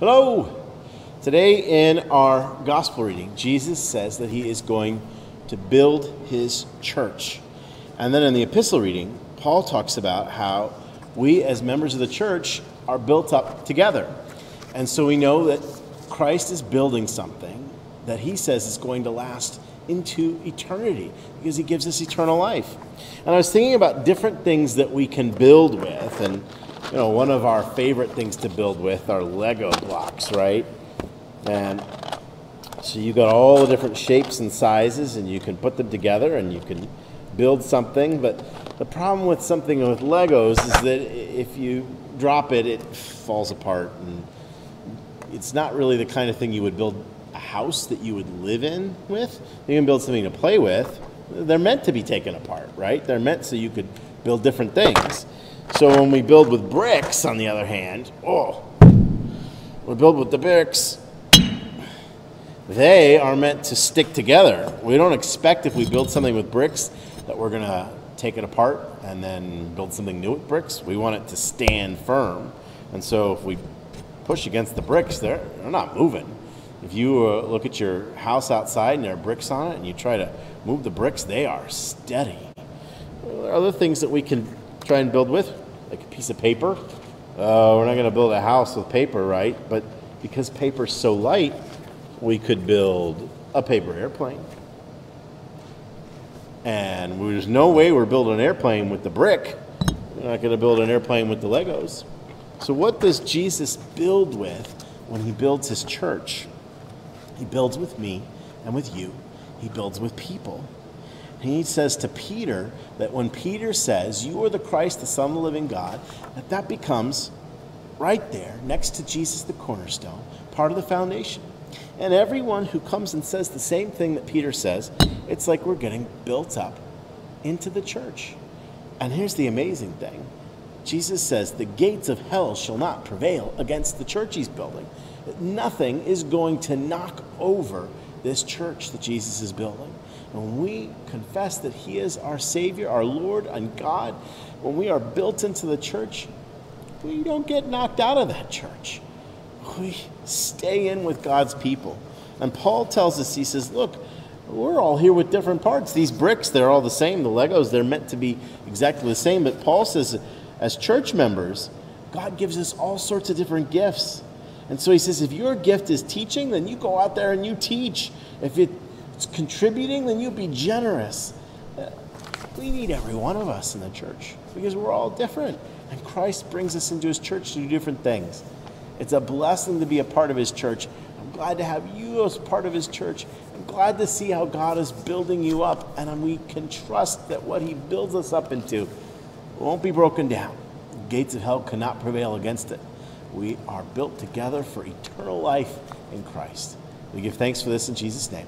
Hello! Today in our gospel reading, Jesus says that he is going to build his church. And then in the epistle reading, Paul talks about how we, as members of the church, are built up together. And so we know that Christ is building something that he says is going to last into eternity because he gives us eternal life. And I was thinking about different things that we can build with. And, you know, one of our favorite things to build with are Lego blocks, right? And so you've got all the different shapes and sizes, and you can put them together and you can build something. But the problem with something with Legos is that if you drop it, it falls apart. And it's not really the kind of thing you would build a house that you would live in with. You can build something to play with. They're meant to be taken apart, right? They're meant so you could build different things. So when we build with bricks, on the other hand, oh, we build with the bricks, they are meant to stick together. We don't expect if we build something with bricks that we're going to take it apart and then build something new with bricks. We want it to stand firm. And so if we push against the bricks, they're, they're not moving. If you uh, look at your house outside and there are bricks on it and you try to move the bricks, they are steady. There are other things that we can try and build with, like a piece of paper. Uh, we're not going to build a house with paper, right? But because paper's so light, we could build a paper airplane. And there's no way we're building an airplane with the brick. We're not going to build an airplane with the Legos. So, what does Jesus build with when he builds his church? He builds with me and with you, he builds with people. He says to Peter that when Peter says, You are the Christ, the Son of the living God, that that becomes right there next to Jesus, the cornerstone, part of the foundation. And everyone who comes and says the same thing that Peter says, it's like we're getting built up into the church. And here's the amazing thing Jesus says, The gates of hell shall not prevail against the church he's building. Nothing is going to knock over this church that Jesus is building. When we confess that he is our Savior, our Lord, and God, when we are built into the church, we don't get knocked out of that church we stay in with God's people. And Paul tells us, he says, look, we're all here with different parts. These bricks, they're all the same. The Legos, they're meant to be exactly the same. But Paul says, as church members, God gives us all sorts of different gifts. And so he says, if your gift is teaching, then you go out there and you teach. If it's contributing, then you be generous. Uh, we need every one of us in the church because we're all different. And Christ brings us into his church to do different things. It's a blessing to be a part of His church. I'm glad to have you as part of His church. I'm glad to see how God is building you up, and we can trust that what He builds us up into won't be broken down. The gates of hell cannot prevail against it. We are built together for eternal life in Christ. We give thanks for this in Jesus' name.